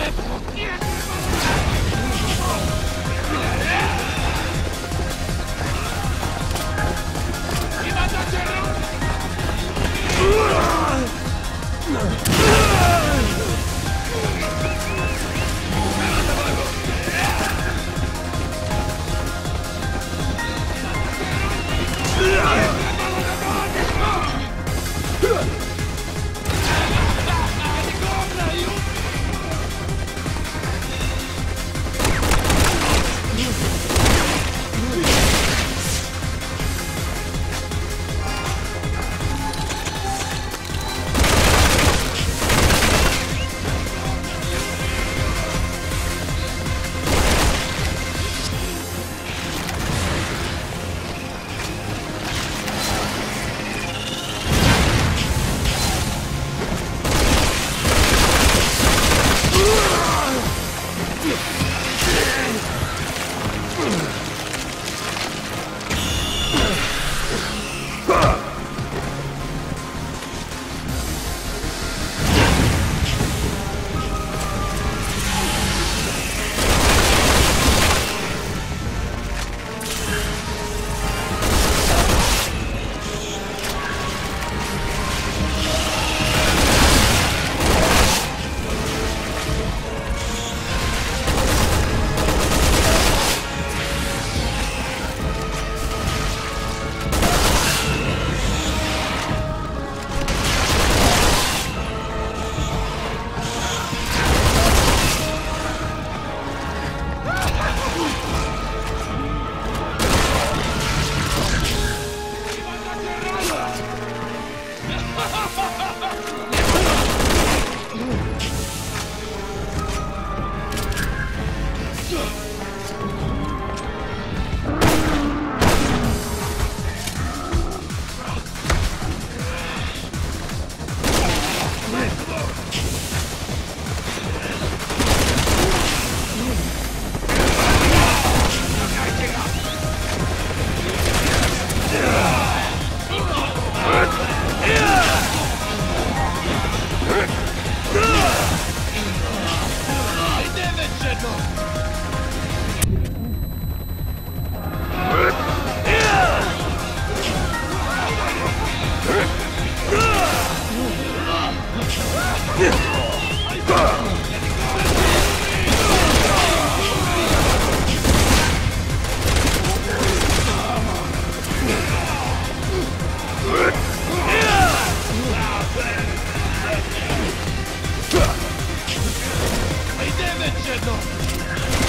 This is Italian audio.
Yeah. dicendo?